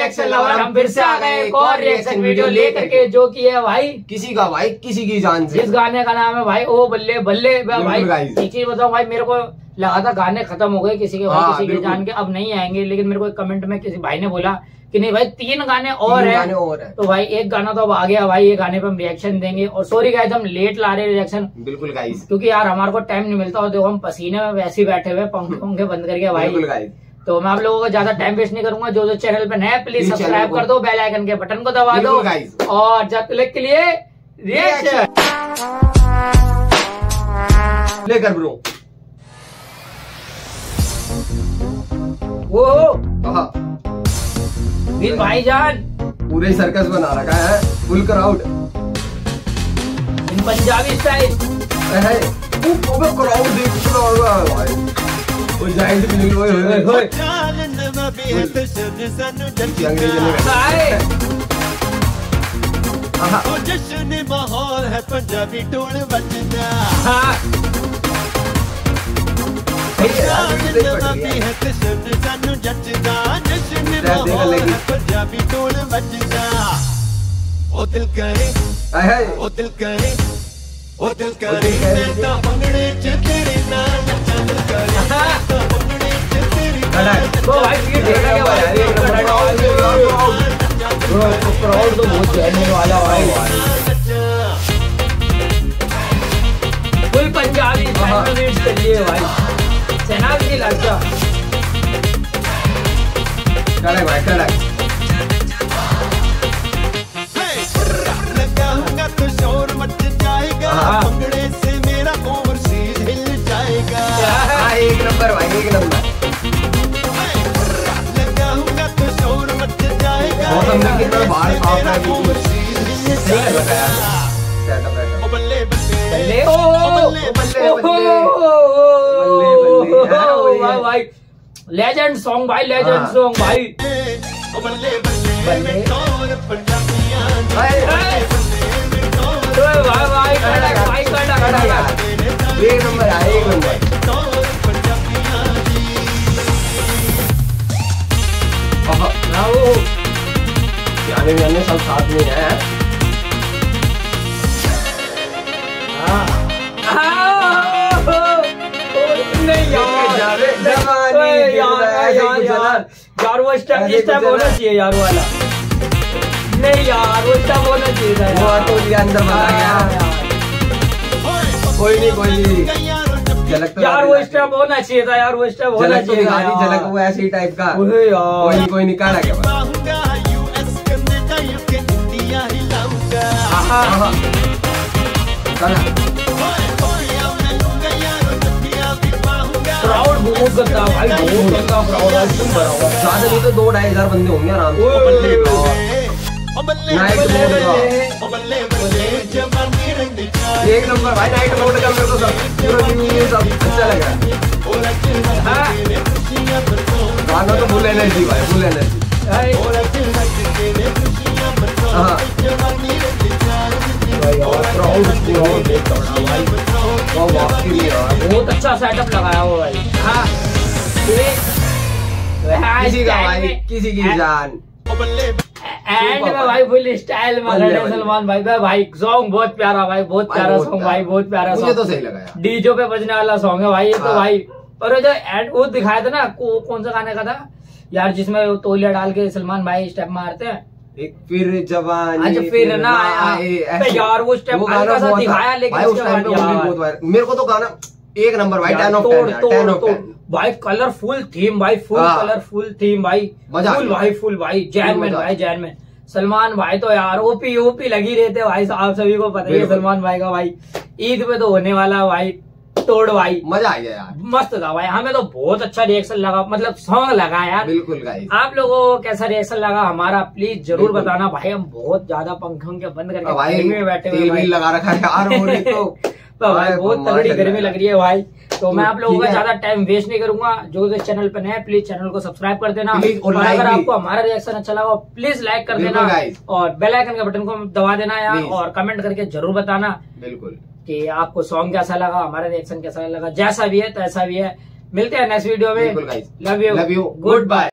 Reaction lover हम फिर से आ गए एक और रिएक्शन वीडियो लेकर के जो कि है भाई। किसी का भाई किसी की जान से। जिस गाने का नाम है भाई ओ बल्ले बल्ले भाई एक चीज़ बताओ भाई मेरे को लगा था गाने खत्म हो गए किसी के भाई हाँ, किसी के जान के अब नहीं आएँगे लेकिन मेरे को एक कमेंट में किसी भाई ने बोला कि नहीं भाई तीन गाने और तीन है। गाने और है। तो भाई एक गाना तो अब आ गया भाई ये गाने पे हम रिएक्शन देंगे। और सॉरी गाइस हम लेट ला रहे रिएक्शन बिल्कुल गाइस क्योंकि यार हमारे को टाइम नहीं मिलता। और देखो हम पसीने में वैसे बैठे हुए पंखे पंखे बंद करके भाई। बिल्कुल गाइस तो मैं आप लोगों को ज़्यादा टाइम वेस्ट नहीं करूँगा। जो जो चैनल पे नया प्लीज़ सब्सक्राइब कर दो बेल आइकन के बटन को दबा दो। और जब तक के लिए रिएक्शन लेकर ब्रो। वो हाँ वीर भाईजान। पूरे सर्कस बना रखा है। फुल क्राउड पंजाबी स्टाइल है पूरा क्राउड ਜਾਇਜ਼ ਵੀ ਨਹੀਂ ਹੋਏ ਹੋਏ ਹੋਏ ਚਾਲਨ ਮਬੀ ਹੈ ਤੇ ਸ਼ਰਨ ਸਾਨੂੰ ਜੱਟਾ ਆਏ ਉਹ ਜਸ਼ਨ ਮਾਹੌਲ ਹੈ ਪੰਜਾਬੀ ਟੋਲ ਵੱਜਦਾ ਹਾਂ ਮਬੀ ਹੈ ਤੇ ਸ਼ਰਨ ਸਾਨੂੰ ਜੱਟਾ ਜਸ਼ਨ ਮਾਹੌਲ ਹੈ ਪੰਜਾਬੀ ਟੋਲ ਵੱਜਦਾ ਉਹ ਦਿਲ ਕਰੇ ਉਹ ਦਿਲ ਕਰੇ ਉਹ ਦਿਲ ਕਰੇ ਮੈਂ ਤਾਂ ਬੰਗੜੇ ਚ क्राउड तो बहुत चढ़ने वाला भाई। फुल पंजाबी हाँ। भाई सेनाब की लड़का। कड़क भाई कड़क। हाँ एक नंबर भाई एक नंबर। जाएगा मौसम में कितना बाहर साफ़ है मेरा बिल्कुल। overseas हिल सही है जाएगा। बताया सेटअप है ओ बल्ले बल्ले बल्ले ओ बल्ले, बल्ले, बल्ले। ओ बल्ले, हाँ, वही है। भाई भाई लेजेंड सॉन्ग भाई लेजेंड हाँ। सॉन्ग भाई ओ बल्ले बल्ले बल्ले। में टोर पंजाबियाँ दी। भाई ए, बल्ले में टोर ओए भाई भाई कड़क भाई कड़क कड़क कड़क यार। एक नंबर है एक नंबर टोर पंजाबियाँ दी। ना वो यानी यानी सब साथ में है हाँ हाँ, नहीं यार वो स्टेप कुछ होना। चाहिए यार वाला नहीं यार वो स्टेप होना चाहिए था वो यार तो अंदर बना गया यार। कोई नहीं कोई नहीं झलक तो यार वो। स्टेप होना चाहिए था यार वो स्टेप होना तो चाहिए था झलक यार। वो ऐसे ही टाइप का कोई कोई नहीं काढ़ा क्राउड बहुत गंदा भाई बहुत गंदा क्राउड है तुम भरा हुआ ज़्यादा नहीं तो दो ढाई हज़ार बंदे होंगे आराम से एक नंबर भाई नाइट मोड का मेरे को सब पूरा सब अच्छा लग रहा है हाँ। गाना तो फुल एनर्जी भाई फुल एनर्जी बहुत अच्छा सेटअप लगाया हुआ भाई हाँ। हाँ, किसी का भाई किसी की जान। एंड में भाई फुल स्टाइल में खड़े सलमान भाई भाई भाई सॉन्ग बहुत प्यारा भाई बहुत प्यारा सॉन्ग भाई बहुत प्यारा मुझे तो सही लगा डीजो पे बजने वाला सॉन्ग है भाई ये तो हाँ। भाई। और जो एंड वो दिखाया था ना कौन सा गाने का था? यार जिसमें तोलिया डाल के सलमान भाई स्टेप मारते हैं। एक फिर जवानी अच्छा, फिर ना आया। आए, यार, वो गाना हल्का सा दिखाया, लेकिन भाई उस टाइम पे बहुत वायरल मेरे को तो गाना एक नंबर भाई यार, टेन ऑफ़ तोड़, टेन तोड़, टेन ऑफ़ तोड़। टेन भाई कलरफुल थीम भाई फुल। कलरफुल थीम भाई। मज़ा फुल भाई फुल भाई जैनमैन भाई जैनमैन सलमान भाई तो यार ओपी ओपी लगी रहते भाई आप सभी को पता ही है सलमान भाई का भाई। ईद पे तो होने वाला भाई। तोड़ भाई मज़ा आ गया यार। मस्त था भाई हमें तो बहुत अच्छा रिएक्शन लगा मतलब सॉन्ग लगा यार। बिल्कुल गाइस आप लोगों को कैसा रिएक्शन लगा हमारा प्लीज़ ज़रूर बताना। भाई हम बहुत ज़्यादा पंखों के बंद करके भाई में बैठे हुए भी लगा रखा है यार तो। तो भाई बहुत तगड़ी गर्मी लग रही है भाई। तो मैं तो आप लोगों का ज़्यादा टाइम वेस्ट नहीं करूँगा। जो जो चैनल पर नए प्लीज़ चैनल को सब्सक्राइब कर देना। और अगर आपको हमारा रिएक्शन अच्छा लगा प्लीज़ लाइक कर देना। और बेल आइकन के बटन को दबा देना यार। और कमेंट करके ज़रूर बताना। बिल्कुल। कि आपको सॉन्ग कैसा लगा हमारा रिएक्शन कैसा लगा जैसा भी है तैसा भी है। मिलते हैं नेक्स्ट वीडियो में। Love you love you goodbye